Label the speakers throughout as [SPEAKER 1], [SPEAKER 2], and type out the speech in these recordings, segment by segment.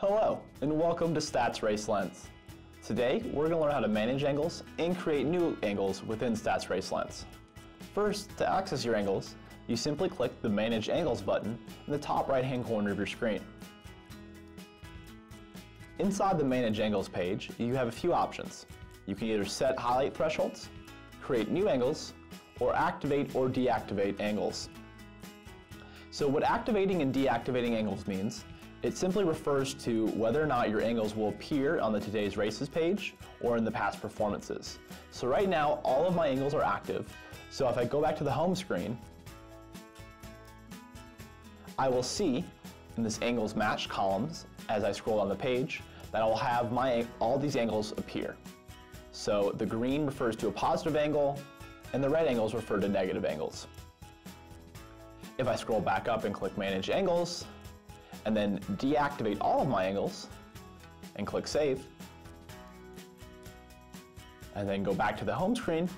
[SPEAKER 1] Hello, and welcome to Stats Race Lens. Today, we're going to learn how to manage angles and create new angles within Stats Race Lens. First, to access your angles, you simply click the Manage Angles button in the top right-hand corner of your screen. Inside the Manage Angles page, you have a few options. You can either set highlight thresholds, create new angles, or activate or deactivate angles. So what activating and deactivating angles means, it simply refers to whether or not your angles will appear on the Today's Races page or in the past performances. So right now, all of my angles are active. So if I go back to the home screen, I will see in this angles match columns as I scroll on the page that I will have my all these angles appear. So the green refers to a positive angle and the red angles refer to negative angles. If I scroll back up and click Manage Angles, and then deactivate all of my angles, and click Save, and then go back to the home screen,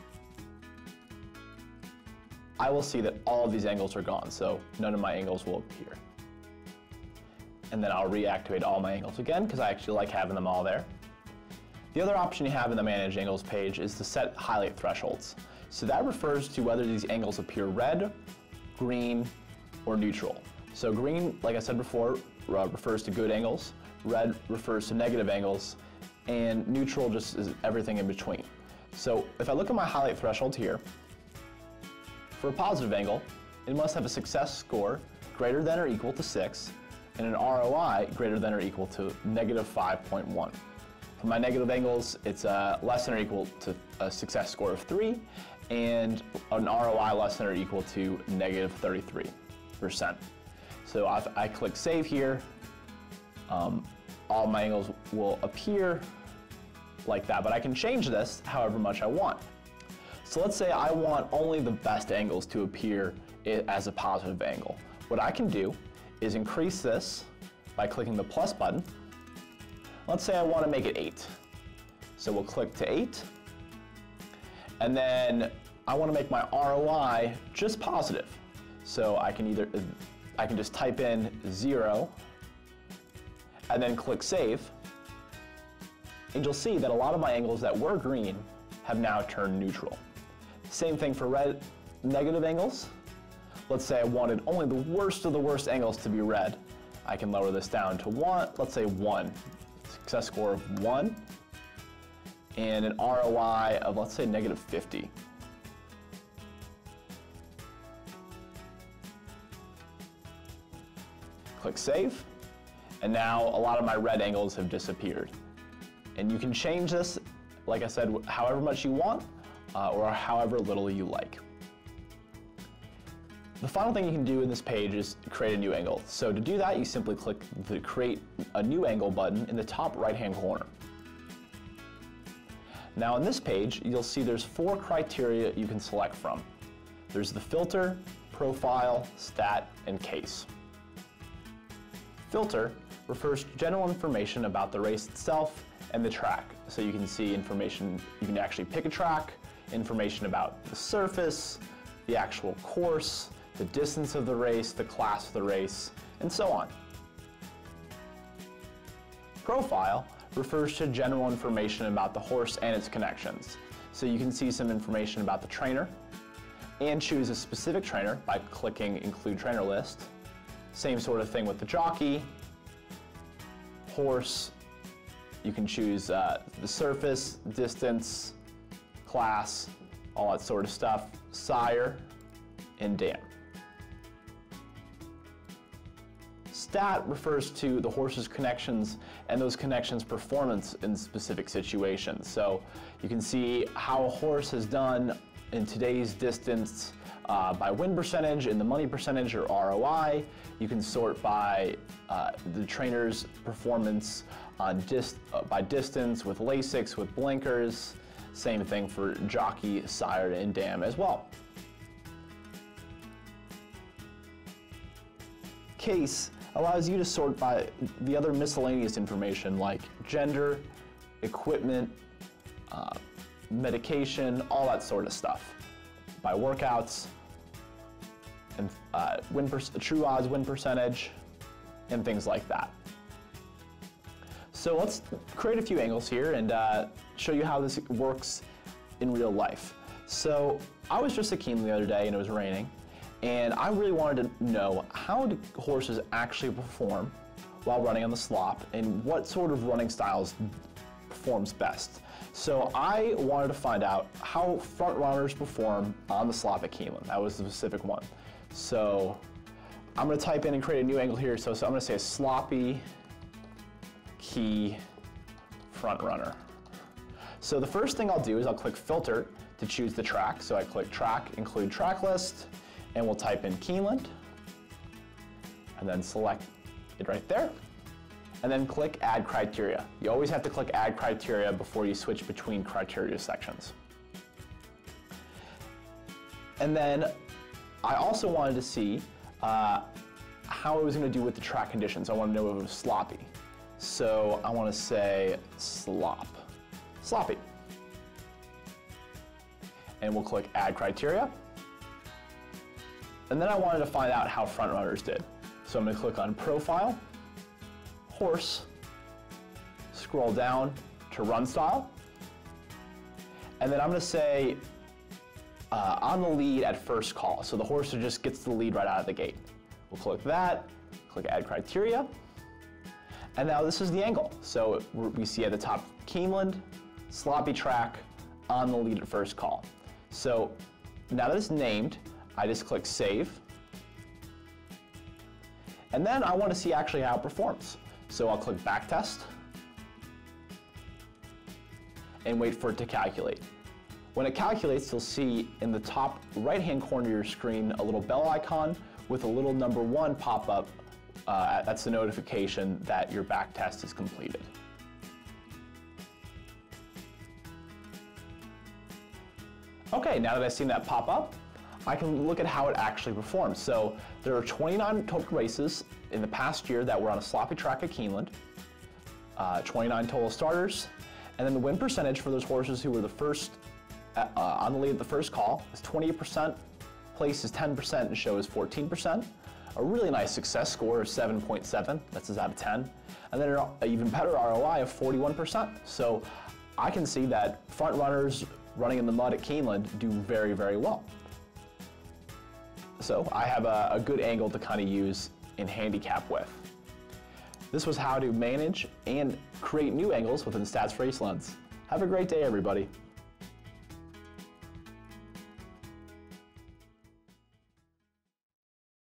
[SPEAKER 1] I will see that all of these angles are gone, so none of my angles will appear. And then I'll reactivate all my angles again, because I actually like having them all there. The other option you have in the Manage Angles page is to set highlight thresholds. So that refers to whether these angles appear red, green, or neutral. So green, like I said before, uh, refers to good angles, red refers to negative angles, and neutral just is everything in between. So if I look at my highlight threshold here, for a positive angle, it must have a success score greater than or equal to 6 and an ROI greater than or equal to negative 5.1. For my negative angles, it's uh, less than or equal to a success score of 3 and an ROI less than or equal to negative 33%. So if I click save here, um, all my angles will appear like that, but I can change this however much I want. So let's say I want only the best angles to appear as a positive angle. What I can do is increase this by clicking the plus button. Let's say I want to make it 8. So we'll click to 8. And then I want to make my ROI just positive. So I can either, I can just type in 0 and then click Save. And you'll see that a lot of my angles that were green have now turned neutral. Same thing for red negative angles. Let's say I wanted only the worst of the worst angles to be red. I can lower this down to one, let's say one. Success score of one. And an ROI of let's say negative 50. Click Save. And now a lot of my red angles have disappeared. And you can change this, like I said, however much you want, uh, or however little you like. The final thing you can do in this page is create a new angle. So to do that, you simply click the Create a New Angle button in the top right-hand corner. Now on this page, you'll see there's four criteria you can select from. There's the filter, profile, stat, and case. Filter refers to general information about the race itself and the track. So you can see information, you can actually pick a track, information about the surface, the actual course, the distance of the race, the class of the race, and so on. Profile refers to general information about the horse and its connections. So you can see some information about the trainer and choose a specific trainer by clicking Include Trainer List. Same sort of thing with the jockey, horse, you can choose uh, the surface, distance, class, all that sort of stuff, sire, and dam. Stat refers to the horse's connections and those connections performance in specific situations. So you can see how a horse has done in today's distance uh, by win percentage and the money percentage or ROI. You can sort by uh, the trainer's performance dist uh, by distance with Lasix, with blinkers, same thing for jockey, sire, and dam as well. Case allows you to sort by the other miscellaneous information like gender, equipment, uh, medication, all that sort of stuff. By workouts, and uh, win true odds win percentage, and things like that. So let's create a few angles here and uh, show you how this works in real life. So I was just at Keeneland the other day and it was raining, and I really wanted to know how do horses actually perform while running on the slop and what sort of running styles performs best. So I wanted to find out how front runners perform on the at Keeneland. That was the specific one. So I'm gonna type in and create a new angle here. So, so I'm gonna say sloppy key front runner. So the first thing I'll do is I'll click filter to choose the track. So I click track, include track list, and we'll type in Keeneland, and then select it right there, and then click add criteria. You always have to click add criteria before you switch between criteria sections. And then I also wanted to see uh, how I was going to do with the track conditions. I want to know if it was sloppy. So I want to say slop. Sloppy. And we'll click add criteria. And then I wanted to find out how front runners did. So I'm going to click on profile, horse, scroll down to run style. And then I'm going to say uh, on the lead at first call. So the horse just gets the lead right out of the gate. We'll click that, click add criteria. And now this is the angle. So we see at the top Keeneland, sloppy track, on the lead at first call. So now that it's named, I just click save. And then I want to see actually how it performs. So I'll click backtest and wait for it to calculate. When it calculates, you'll see in the top right-hand corner of your screen a little bell icon with a little number one pop up. Uh, that's the notification that your back test is completed. Okay, now that I've seen that pop up, I can look at how it actually performs. So there are 29 total races in the past year that were on a sloppy track at Keeneland, uh, 29 total starters, and then the win percentage for those horses who were the first uh, on the lead at the first call is 28%, place is 10%, and show is 14%. A really nice success score of 7.7, that's out of 10. And then an even better ROI of 41%. So I can see that front runners running in the mud at Keeneland do very, very well. So I have a, a good angle to kind of use in handicap with. This was how to manage and create new angles within Stats for Ace. Have a great day, everybody.